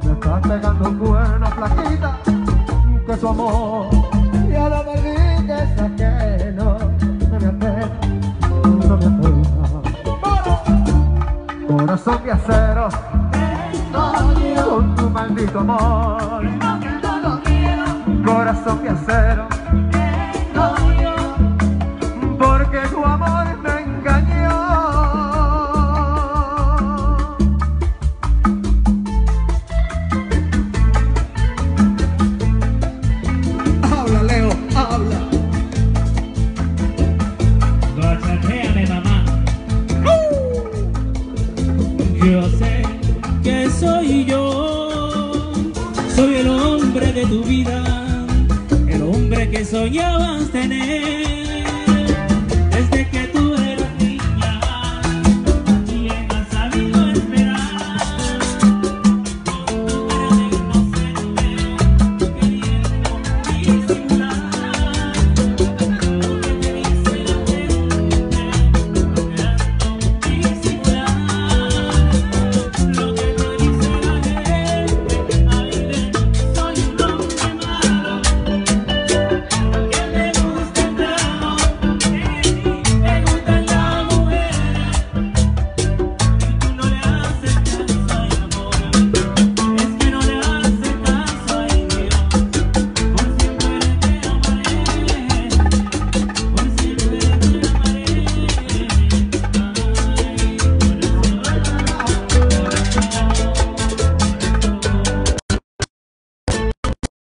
Que me estás pegando buena flaquita, que su amor ya lo perdí, que saqué, no, me apena, no me. Corazón de acero, con tu maldito amor. Corazón de acero. Yo sé que soy yo, soy el hombre de tu vida, el hombre que soñabas tener.